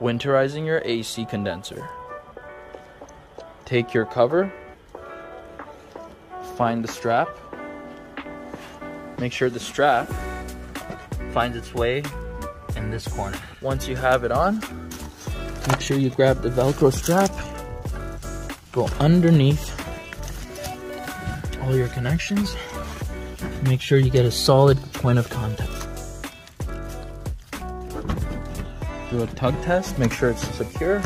winterizing your AC condenser. Take your cover, find the strap, make sure the strap finds its way in this corner. Once you have it on, make sure you grab the Velcro strap, go underneath all your connections, make sure you get a solid point of contact. Do a tug test, make sure it's secure.